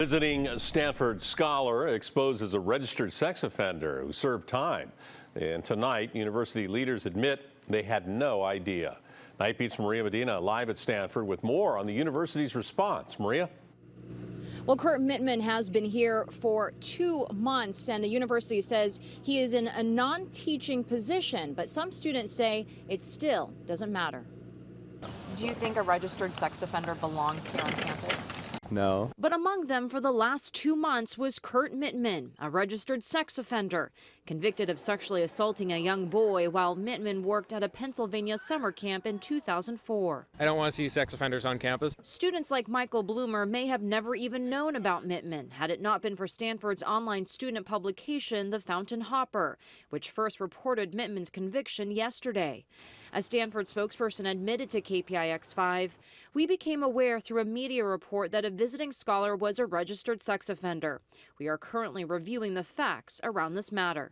Visiting Stanford scholar exposed as a registered sex offender who served time. And tonight, university leaders admit they had no idea. Night Beat's Maria Medina live at Stanford with more on the university's response. Maria? Well, Kurt Mitman has been here for two months, and the university says he is in a non teaching position, but some students say it still doesn't matter. Do you think a registered sex offender belongs here on campus? No. But among them for the last two months was Kurt Mitman, a registered sex offender, convicted of sexually assaulting a young boy while Mitman worked at a Pennsylvania summer camp in 2004. I don't want to see sex offenders on campus. Students like Michael Bloomer may have never even known about Mitman had it not been for Stanford's online student publication, The Fountain Hopper, which first reported Mitman's conviction yesterday. A Stanford spokesperson admitted to KPIX 5, we became aware through a media report that a visiting scholar was a registered sex offender. We are currently reviewing the facts around this matter.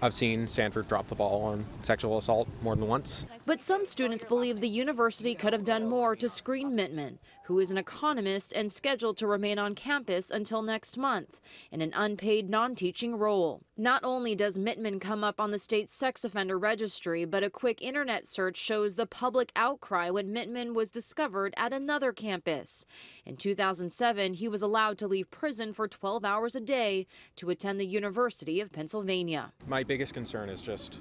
I've seen Stanford drop the ball on sexual assault more than once. But some students believe the university could have done more to screen Mitman, who is an economist and scheduled to remain on campus until next month in an unpaid non teaching role. Not only does Mitman come up on the state's sex offender registry, but a quick internet search shows the public outcry when Mitman was discovered at another campus. In 2007, he was allowed to leave prison for 12 hours a day to attend the University of Pennsylvania. My biggest concern is just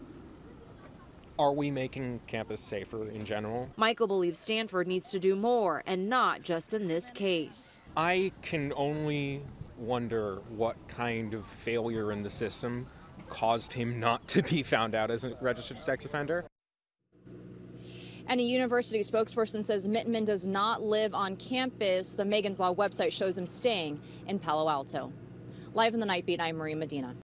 are we making campus safer in general? Michael believes Stanford needs to do more, and not just in this case. I can only wonder what kind of failure in the system caused him not to be found out as a registered sex offender. And a university spokesperson says Mitman does not live on campus. The Megan's Law website shows him staying in Palo Alto. Live in the Night Beat, I'm Maria Medina.